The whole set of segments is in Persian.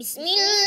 بسم الله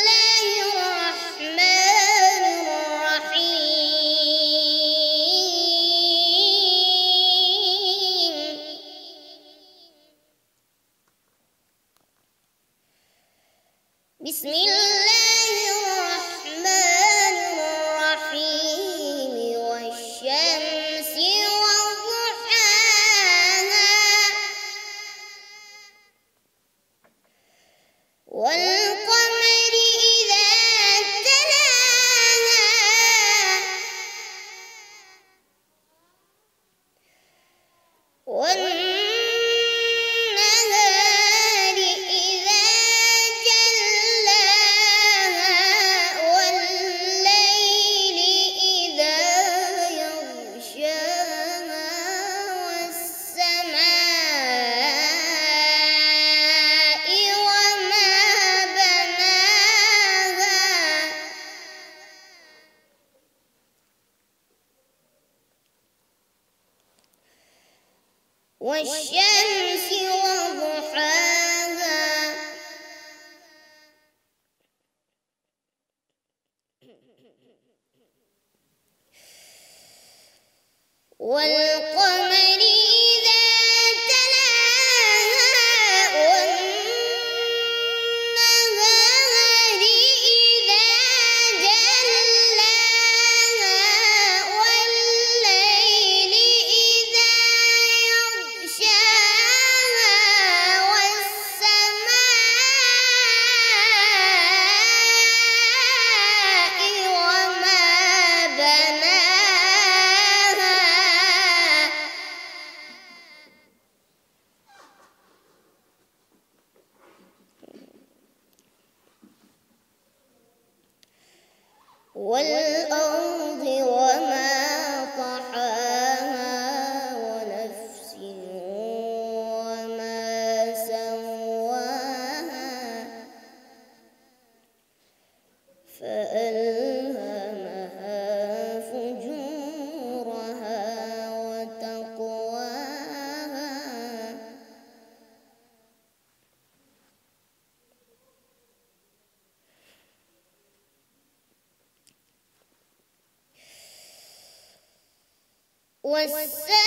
was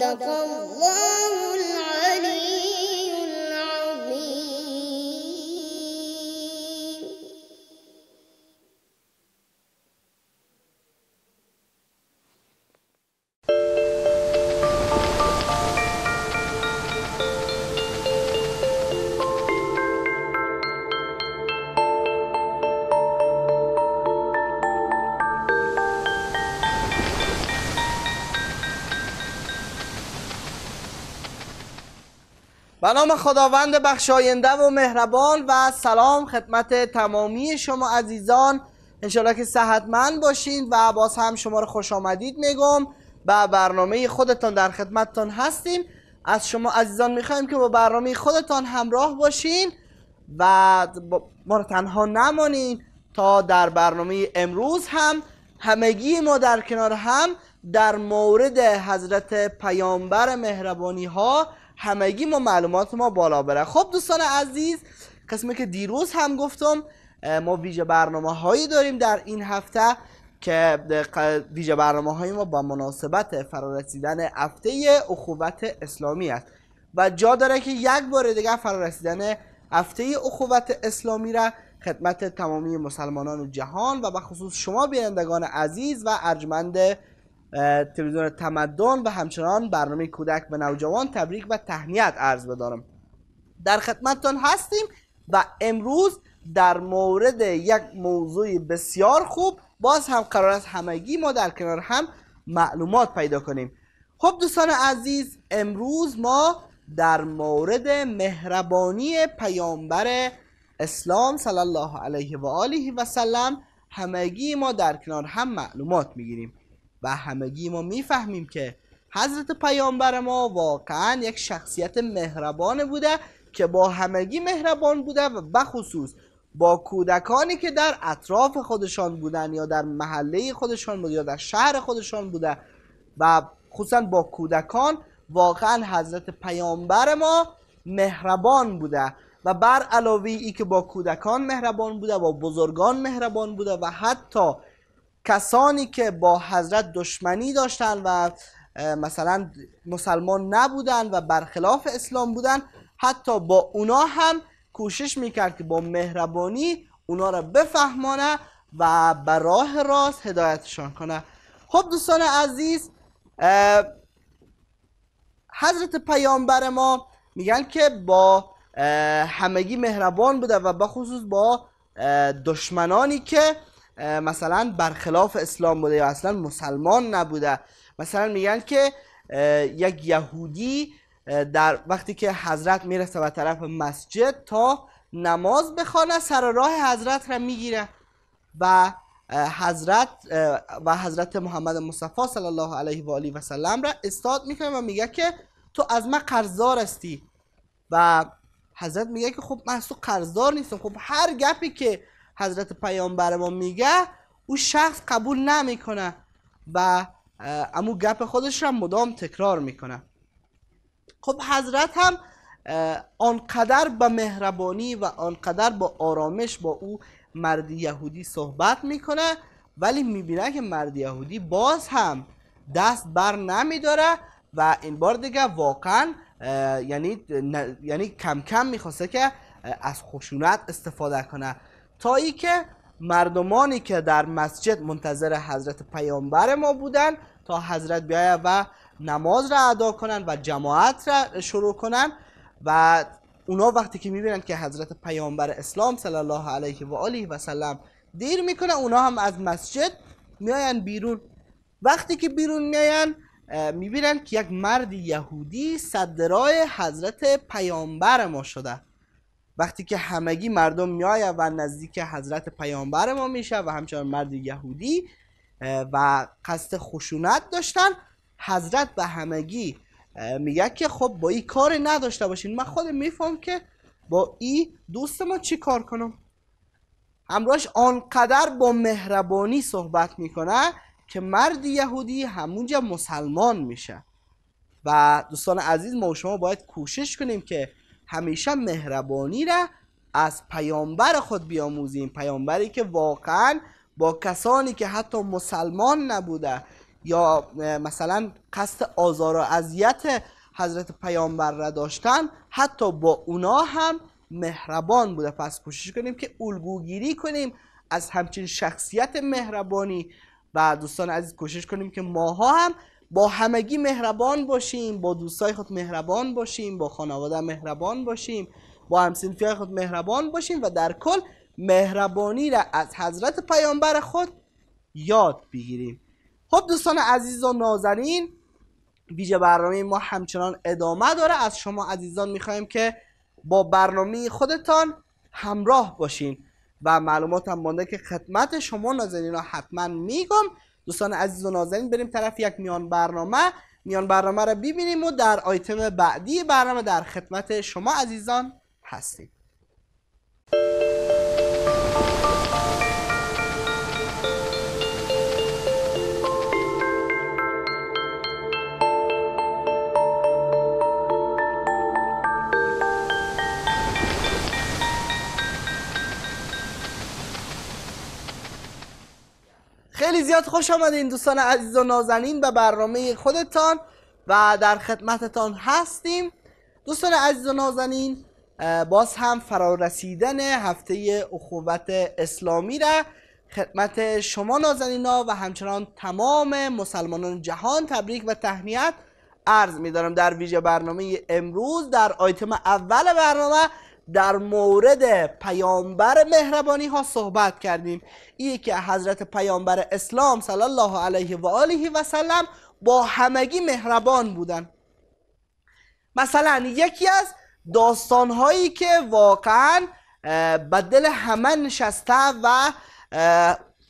صدق الله به نام خداوند بخشاینده و مهربان و سلام خدمت تمامی شما عزیزان. انشالله که صحتمند باشین و باز هم شما رو خوش آمدید میگم به برنامه خودتان در خدمتتان هستیم. از شما عزیزان می‌خوایم که با برنامه خودتان همراه باشین و ما رو تنها نمانین تا در برنامه امروز هم همگی ما در کنار هم در مورد حضرت پیامبر مهربانی ها همگی ما معلومات ما بالا بره. خب دوستان عزیز قسمی که دیروز هم گفتم ما ویژه برنامه هایی داریم در این هفته که ویژه برنامه های ما با مناسبت فرارسیدن هفته اخوت اسلامی است. و جا داره که یک بار دیگه فرارسیدن هفته اخوت اسلامی را خدمت تمامی مسلمانان جهان و به خصوص شما بینندگان عزیز و ارجمند تلویزیون تمدن و همچنان برنامه کودک به نوجوان تبریک و تهنیت عرض بدارم. در خدمتتان هستیم و امروز در مورد یک موضوع بسیار خوب باز هم قرار است همگی ما در کنار هم معلومات پیدا کنیم. خب دوستان عزیز امروز ما در مورد مهربانی پیامبر اسلام صلی الله علیه و آله و سلم همگی ما در کنار هم معلومات می‌گیریم. و همگی ما می‌فهمیم که حضرت پیامبر ما واقعا یک شخصیت مهربان بوده که با همگی مهربان بوده و بخصوص با کودکانی که در اطراف خودشان بودن یا در محله خودشان بوده یا در شهر خودشان بوده و خصوصا با کودکان واقعا حضرت پیامبر ما مهربان بوده و بر علاوه ای که با کودکان مهربان بوده با بزرگان مهربان بوده و حتی کسانی که با حضرت دشمنی داشتن و مثلا مسلمان نبودن و برخلاف اسلام بودن حتی با اونا هم کوشش می‌کرد که با مهربانی اونا را بفهمانه و بر راه راست هدایتشان کنه. خب دوستان عزیز حضرت پیامبر ما میگن که با همگی مهربان بوده و بخصوص با دشمنانی که مثلا برخلاف اسلام بوده یا اصلا مسلمان نبوده. مثلا میگن که یک یهودی در وقتی که حضرت می‌رسه به طرف مسجد تا نماز بخوانه سر راه حضرت را می‌گیره و حضرت و حضرت محمد مصطفی صلی الله علیه و آله و سلم را استاد می‌کنه و میگه که تو از من قرضدار هستی. و حضرت میگه که خب من از تو قرضدار نیستم. خب هر گپی که حضرت پیامبر ما میگه او شخص قبول نمی‌کنه و امو گپ خودش را مدام تکرار می‌کنه. خب حضرت هم آنقدر به مهربانی و آنقدر با آرامش با او مرد یهودی صحبت می‌کنه ولی می‌بینه که مرد یهودی باز هم دست بر نمیداره و این بار دیگه واقعا یعنی یعنی کم کم می‌خواسته که از خشونت استفاده کنه. تا ای که مردمانی که در مسجد منتظر حضرت پیامبر ما بودن تا حضرت بیاید و نماز را ادا کنن و جماعت را شروع کنن و اونا وقتی که می‌بینن که حضرت پیامبر اسلام صلی الله علیه و آله و سلم دیر می‌کنه اونا هم از مسجد میاین بیرون. وقتی که بیرون میاین می‌بینن که یک مرد یهودی صدرای حضرت پیامبر ما شده. وقتی که همگی مردم میآید و نزدیک حضرت پیامبر ما میشه و همچنان مرد یهودی و قصد خشونت داشتن حضرت به همگی میگه که خب با این کار نداشته باشین. من خودم میفهم که با ای دوست ما چی کار کنم؟ همراهش آنقدر با مهربانی صحبت می‌کنه که مرد یهودی همونجا مسلمان میشه. و دوستان عزیز ما و شما باید کوشش کنیم که همیشه مهربانی را از پیامبر خود بیاموزیم. پیامبری که واقعا با کسانی که حتی مسلمان نبوده یا مثلا قصد آزار و اذیت حضرت پیامبر را داشتن حتی با اونا هم مهربان بوده. پس کوشش کنیم که الگوگیری کنیم از همچین شخصیت مهربانی. و دوستان عزیز کوشش کنیم که ماها هم با همگی مهربان باشیم با دوستای خود مهربان باشیم با خانواده مهربان باشیم با همسنفی خود مهربان باشیم و در کل مهربانی را از حضرت پیامبر خود یاد بگیریم. خب دوستان عزیز و نازنین ویژه برنامه ما همچنان ادامه داره. از شما عزیزان می‌خوایم که با برنامه خودتان همراه باشین و معلومات هم مانده که خدمت شما نازنین ها حتما میگم. دوستان عزیز و نازنین بریم طرف یک میان برنامه. میان برنامه رو ببینیم و در آیتم بعدی برنامه در خدمت شما عزیزان هستیم. خیلی زیاد خوش آمدین دوستان عزیز و نازنین به برنامه خودتان و در خدمتتان هستیم. دوستان عزیز و نازنین باز هم فرارسیدن هفته اخوت اسلامی را خدمت شما نازنینا و همچنان تمام مسلمانان جهان تبریک و تهنیت عرض میدارم. در ویژه برنامه امروز در آیتم اول برنامه در مورد پیامبر مهربانی ها صحبت کردیم. این که حضرت پیامبر اسلام صلی الله علیه و آله و سلم با همگی مهربان بودن. مثلا یکی از داستان هایی که واقعا به دل همه نشسته و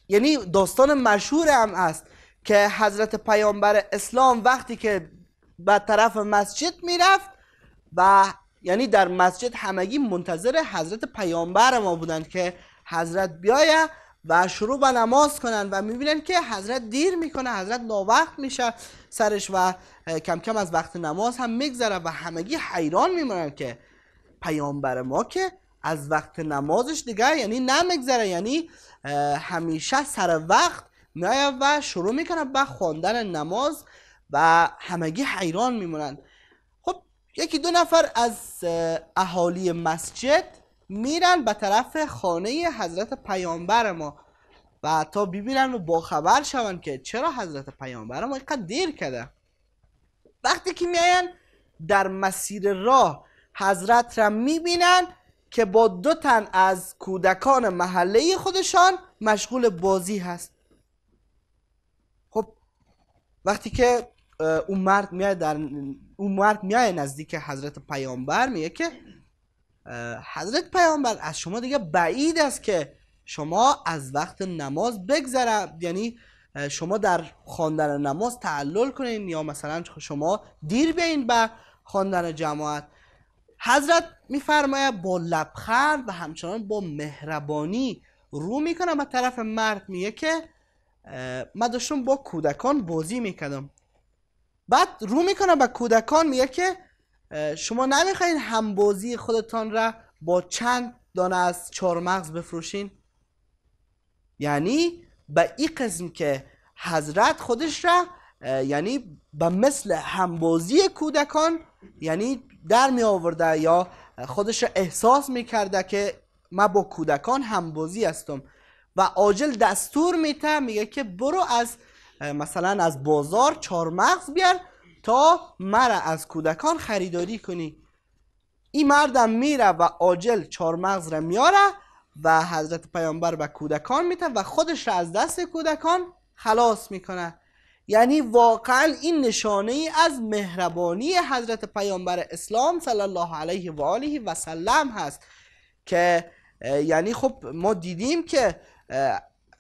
یعنی داستان مشهور هم است که حضرت پیامبر اسلام وقتی که به طرف مسجد می‌رفت و یعنی در مسجد همگی منتظر حضرت پیامبر ما بودند که حضرت بیایه و شروع به نماز کنن و می‌بینن که حضرت دیر می‌کنه حضرت ناوقت میشه سرش و کم کم از وقت نماز هم میگذره و همگی حیران میمونن که پیامبر ما که از وقت نمازش دیگه یعنی نمیگذره یعنی همیشه سر وقت میآید و شروع می‌کنه به خواندن نماز و همگی حیران میمونن. خب یکی دو نفر از اه، اهالی مسجد میرن به طرف خانه حضرت پیامبر ما و تا ببینن و باخبر شون که چرا حضرت پیامبر ما اینقدر دیر کرده. وقتی که میاین در مسیر راه حضرت را می‌بینن که با دو تن از کودکان محله خودشان مشغول بازی هست. خب وقتی که اون مرد میاد در اون مرد میاد نزدیک حضرت پیامبر میگه که حضرت پیامبر از شما دیگه بعید است که شما از وقت نماز بگذره. یعنی شما در خواندن نماز تعلل کنین یا مثلا شما دیر بیاین به خواندن جماعت. حضرت میفرماید با لبخند و همچنان با مهربانی رو می‌کنه به طرف مرد میگه که من داشتم با کودکان بازی می‌کردم. بعد رو می‌کنه به کودکان میگه که شما نمی‌خواین همبازی خودتان را با چند دانه از چارمغز بفروشین؟ یعنی به این قسم که حضرت خودش را یعنی به مثل همبازی کودکان یعنی در می آورده یا خودش را احساس می‌کرده که من با کودکان همبازی هستم. و عاجل دستور میته میگه که برو از مثلا از بازار چارمغز بیار تا مرا از کودکان خریداری کنی. این مردم میره و عاجل چارمغز را میاره و حضرت پیامبر به کودکان میده و خودش را از دست کودکان خلاص می‌کنه. یعنی واقعا این نشانه ای از مهربانی حضرت پیامبر اسلام صلی الله علیه و آله و سلم هست که یعنی خب ما دیدیم که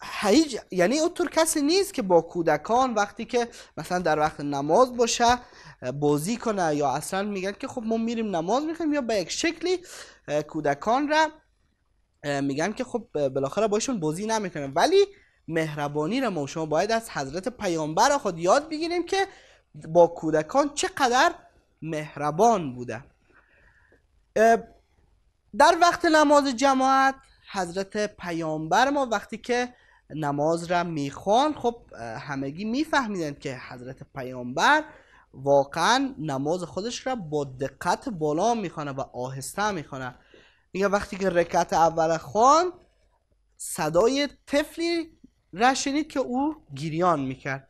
هیچ یعنی اونطور کسی نیست که با کودکان وقتی که مثلا در وقت نماز باشه بازی کنه یا اصلا میگن که خب ما میریم نماز می‌خوایم یا به یک شکلی کودکان را میگن که خب بالاخره باشون بازی نمی‌کنه ولی مهربانی را ما شما باید از حضرت پیامبر خود یاد بگیریم که با کودکان چقدر مهربان بوده. در وقت نماز جماعت حضرت پیامبر ما وقتی که نماز را می‌خوان خب همگی میفهمیدن که حضرت پیامبر واقعا نماز خودش را با دقت بالا می‌خوانه و آهسته می‌خوانه. میگه وقتی که رکعت اول خوان صدای طفلی را شنید که او گریان می‌کرد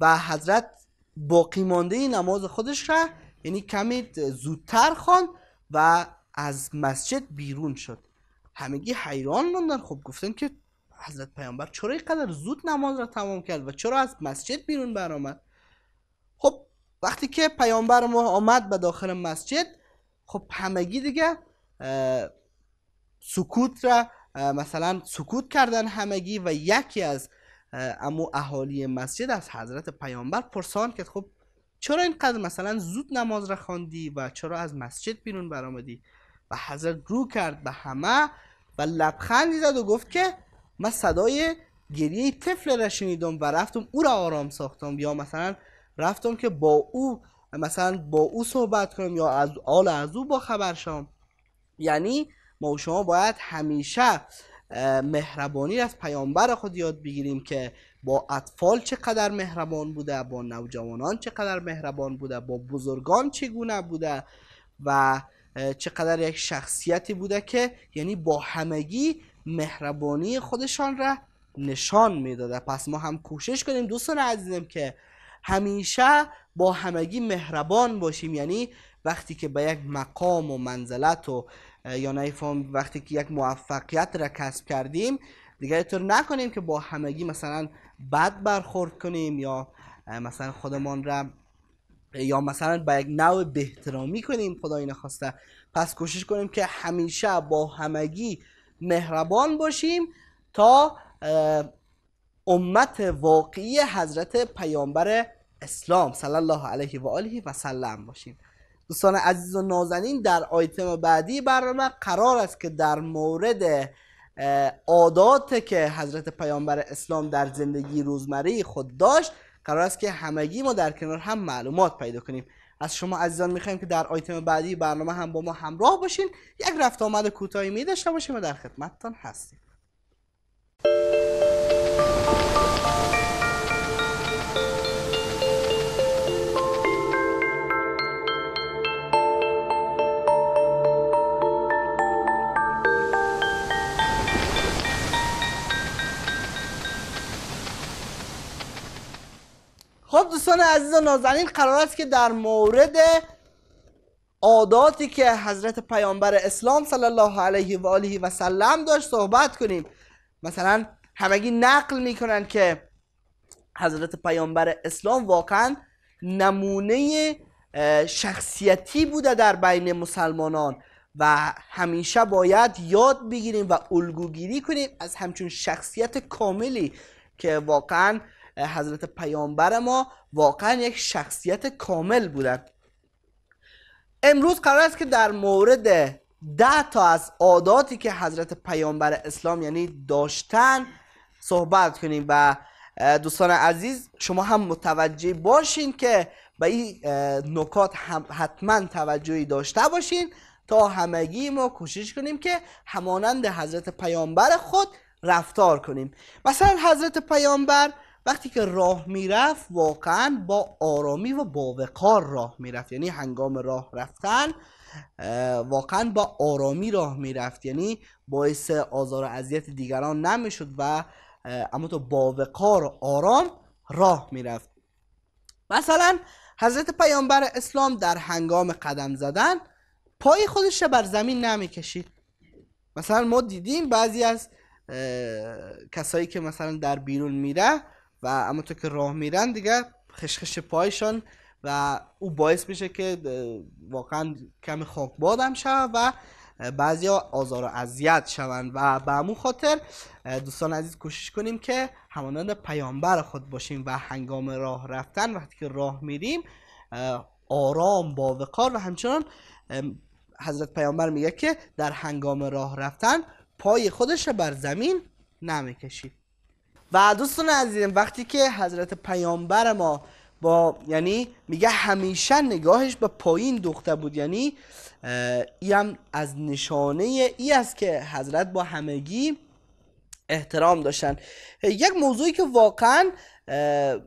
و حضرت باقی مانده نماز خودش را یعنی کمی زودتر خوان و از مسجد بیرون شد. همگی حیران موندن خب گفتن که حضرت پیامبر چرا اینقدر زود نماز را تمام کرد و چرا از مسجد بیرون برآمد؟ خب وقتی که پیامبر ما آمد به داخل مسجد خب همگی دیگه سکوت را مثلا سکوت کردن همگی و یکی از امو اهالی مسجد از حضرت پیامبر پرسان که خب چرا اینقدر مثلا زود نماز را خواندی و چرا از مسجد بیرون برآمدی؟ و حضرت رو کرد به همه و لبخندی زد و گفت که من صدای گریه طفل را شنیدم و رفتم او را آرام ساختم. یا مثلا رفتم که با او مثلا با او صحبت کنم یا از آل از او با خبر شم یعنی ما و شما باید همیشه مهربانی از پیامبر خود یاد بگیریم که با اطفال چقدر مهربان بوده با نوجوانان چقدر مهربان بوده با بزرگان چگونه بوده و چقدر یک شخصیتی بوده که یعنی با همگی مهربانی خودشان را نشان می‌داده. پس ما هم کوشش کنیم دوستان عزیزم که همیشه با همگی مهربان باشیم. یعنی وقتی که به یک مقام و منزلت و یا نفهم وقتی که یک موفقیت را کسب کردیم دیگه اینطور نکنیم که با همگی مثلا بد برخورد کنیم یا مثلا خودمان را یا مثلا با یک نوع بهترامی کنیم خدای نخواسته. پس کوشش کنیم که همیشه با همگی مهربان باشیم تا امت واقعی حضرت پیامبر اسلام صلی الله علیه و آله و سلم باشیم. دوستان عزیز و نازنین در آیتم بعدی برنامه قرار است که در مورد عادات که حضرت پیامبر اسلام در زندگی روزمره خود داشت قرار است که همگی ما در کنار هم معلومات پیدا کنیم. از شما عزیزان می‌خوایم که در آیتم بعدی برنامه هم با ما همراه باشین. یک رفت آمد کوتاهی می داشته باشیم و در خدمتتان هستیم. خب دوستان عزیز و نازنین قرار است که در مورد عاداتی که حضرت پیامبر اسلام صلی الله علیه و آله و سلم داشت صحبت کنیم. مثلا همگی نقل می‌کنن که حضرت پیامبر اسلام واقعا نمونه شخصیتی بوده در بین مسلمانان و همیشه باید یاد بگیریم و الگوگیری کنیم از همچون شخصیت کاملی که واقعا حضرت پیامبر ما واقعا یک شخصیت کامل بودن امروز قرار است که در مورد ده تا از عاداتی که حضرت پیامبر اسلام یعنی داشتن صحبت کنیم و دوستان عزیز شما هم متوجه باشین که به این نکات حتما توجهی داشته باشین تا همگی ما کوشش کنیم که همانند حضرت پیامبر خود رفتار کنیم. مثلا حضرت پیامبر وقتی که راه می‌رفت واقعا با آرامی و با وقار راه می‌رفت. یعنی هنگام راه رفتن واقعا با آرامی راه می‌رفت. یعنی باعث آزار و اذیت دیگران نمی‌شد و اما تو با وقار و آرام راه می‌رفت. مثلا حضرت پیامبر اسلام در هنگام قدم زدن پای خودش بر زمین نمی‌کشید. مثلا ما دیدیم بعضی از کسایی که مثلا در بیرون میره و اما تو که راه میرن دیگه خشخش پایشان و او باعث میشه که واقعا کمی خاکباد هم شود و بعضی آزار و اذیت شوند. و به همون خاطر دوستان عزیز کوشش کنیم که همانند پیامبر خود باشیم و هنگام راه رفتن وقتی که راه میریم آرام با وقار و همچنان حضرت پیامبر میگه که در هنگام راه رفتن پای خودش را بر زمین نمی‌کشید. و دوستان عزیزم وقتی که حضرت پیامبر ما با یعنی میگه همیشه نگاهش به پایین دوخته بود یعنی ای هم از نشانه ای است که حضرت با همگی احترام داشتن. یک موضوعی که واقعا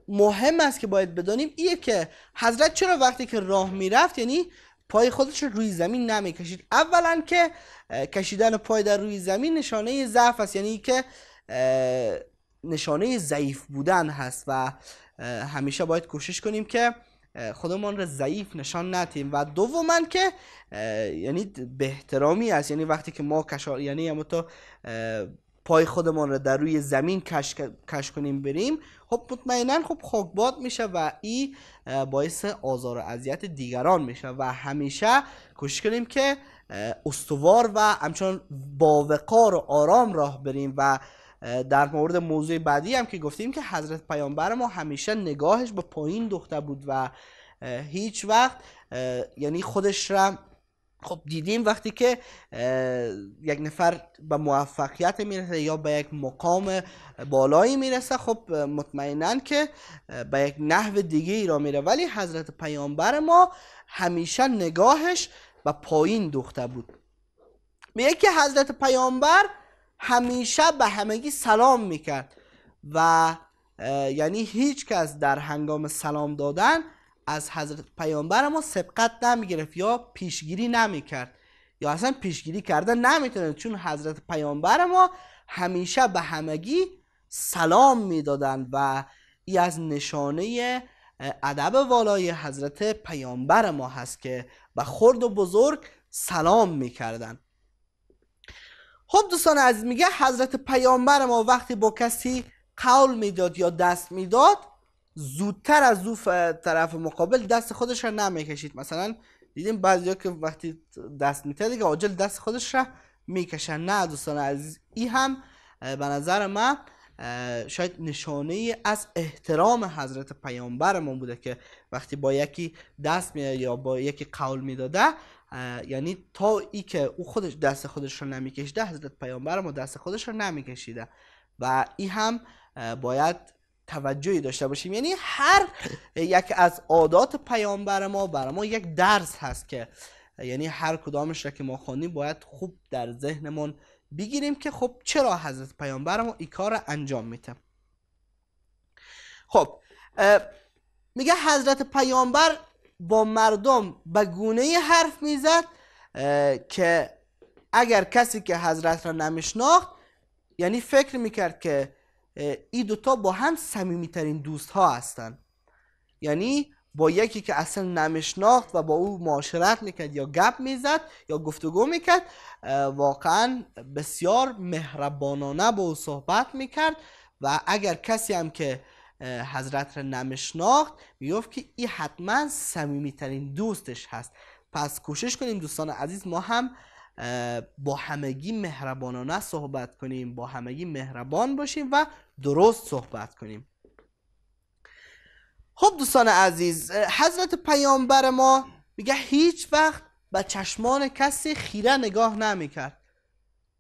مهم است که باید بدانیم ایه که حضرت چرا وقتی که راه می‌رفت یعنی پای خودش رو روی زمین نمی‌کشید. اولا که کشیدن پای در روی زمین نشانه ضعف است یعنی که نشانه ضعیف بودن هست و همیشه باید کوشش کنیم که خودمان را ضعیف نشان ندهیم و دوما که یعنی به احترامی است یعنی وقتی که ما کشار یعنی اه، پای خودمان را در روی زمین کش, کش کنیم بریم خب مطمئنا خب خاکباد میشه و اه، باعث آزار و اذیت دیگران میشه. و همیشه کوشش کنیم که استوار و همچنان با وقار و آرام راه بریم و در مورد موضوع بعدی هم که گفتیم که حضرت پیامبر ما همیشه نگاهش به پایین دوخته بود و هیچ وقت یعنی خودش را خب دیدیم وقتی که یک نفر به موفقیت می‌رسه یا به یک مقام بالایی می‌رسه خب مطمئنا که به یک نحو دیگه ای را میره. ولی حضرت پیامبر ما همیشه نگاهش به پایین دوخته بود. میگه که حضرت پیامبر همیشه به همگی سلام می‌کرد و یعنی هیچ کس در هنگام سلام دادن از حضرت پیامبر ما سبقت نمی‌گرفت یا پیشگیری نمی‌کرد یا اصلا پیشگیری کردن نمی‌تونه چون حضرت پیامبر ما همیشه به همگی سلام می‌دادن و ای از نشانه ادب والای حضرت پیامبر ما هست که به خرد و بزرگ سلام می‌کردن خب دوستان عزیز میگه حضرت پیامبر ما وقتی با کسی قول می‌داد یا دست می‌داد زودتر از او طرف مقابل دست خودش را نمی‌کشید. مثلا دیدیم بعضیا که وقتی دست میته دیگه عاجل دست خودش را می‌کشن نه دوستان عزیز این هم به نظر من شاید نشانه از احترام حضرت پیامبرمون بوده که وقتی با یکی دست می یا با یکی قول می‌داده یعنی تا ای که او خودش دست خودش رو نمیکشیده حضرت پیامبر ما دست خودش رو نمیکشیده. و این هم باید توجهی داشته باشیم. یعنی هر یک از عادات پیامبر ما برای ما یک درس هست که یعنی هر کدامش را که ما خوانیم باید خوب در ذهنمون بگیریم که خب چرا حضرت پیامبر ما این کار انجام میده. خب میگه حضرت پیامبر با مردم به گونه حرف می‌زد که اگر کسی که حضرت را نمیشناخت یعنی فکر می‌کرد که این دوتا با هم صمیمیترین دوست ها هستن. یعنی با یکی که اصلا نمیشناخت و با او معاشرت می‌کرد یا گپ می‌زد یا گفتگو می‌کرد واقعا بسیار مهربانانه با او صحبت می‌کرد و اگر کسی هم که حضرت را نمیشناخت می‌گفت که این حتما صمیمیترین دوستش هست. پس کوشش کنیم دوستان عزیز ما هم با همگی مهربانانه صحبت کنیم با همگی مهربان باشیم و درست صحبت کنیم. خب دوستان عزیز حضرت پیامبر ما میگه هیچ وقت به چشمان کسی خیره نگاه نمی‌کرد.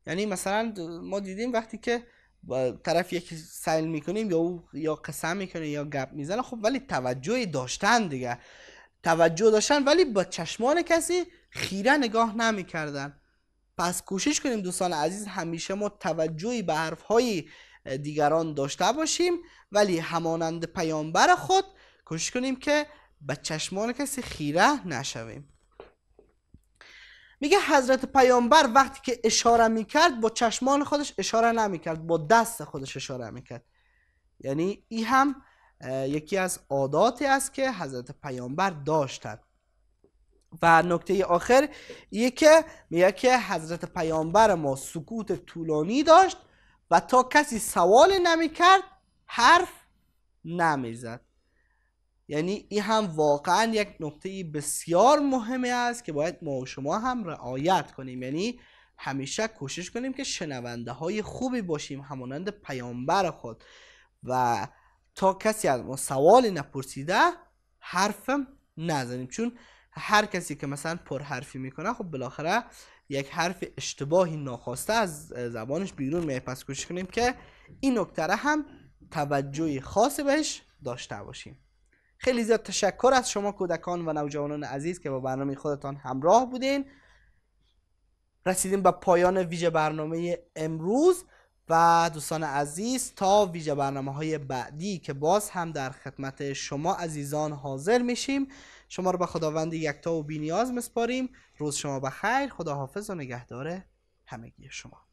یعنی مثلا ما دیدیم وقتی که با طرف یکی سیل می‌کنیم یا او یا قسم می‌کنه یا گپ می‌زنه خب ولی توجهی داشتن دیگه. توجه داشتن ولی با چشمان کسی خیره نگاه نمی‌کردن. پس کوشش کنیم دوستان عزیز همیشه ما توجهی به حرفهای دیگران داشته باشیم ولی همانند پیامبر خود کوشش کنیم که به چشمان کسی خیره نشویم. میگه حضرت پیامبر وقتی که اشاره می‌کرد با چشمان خودش اشاره نمی‌کرد با دست خودش اشاره می‌کرد. یعنی این هم یکی از عاداتی است که حضرت پیامبر داشتند و نکته آخر یه که میگه که حضرت پیامبر ما سکوت طولانی داشت و تا کسی سوال نمی‌کرد حرف نمی‌زد. یعنی این هم واقعا یک نکته بسیار مهمه است که باید ما و شما هم رعایت کنیم. یعنی همیشه کوشش کنیم که شنونده های خوبی باشیم همانند پیامبر خود. و تا کسی از ما سوالی نپرسیده حرفم نزنیم. چون هر کسی که مثلا پرحرفی می‌کنه خب بالاخره یک حرف اشتباهی ناخواسته از زبانش بیرون میاد پس کوشش کنیم که این نکته هم توجهی خاص بهش داشته باشیم. خیلی زیاد تشکر از شما کودکان و نوجوانان عزیز که با برنامه خودتان همراه بودین. رسیدیم به پایان ویژه برنامه امروز و دوستان عزیز تا ویژه برنامه های بعدی که باز هم در خدمت شما عزیزان حاضر میشیم. شما رو به خداوند یکتا و بینیاز مسپاریم روز شما بخیر. خدا حافظ و نگهدار همگی شما.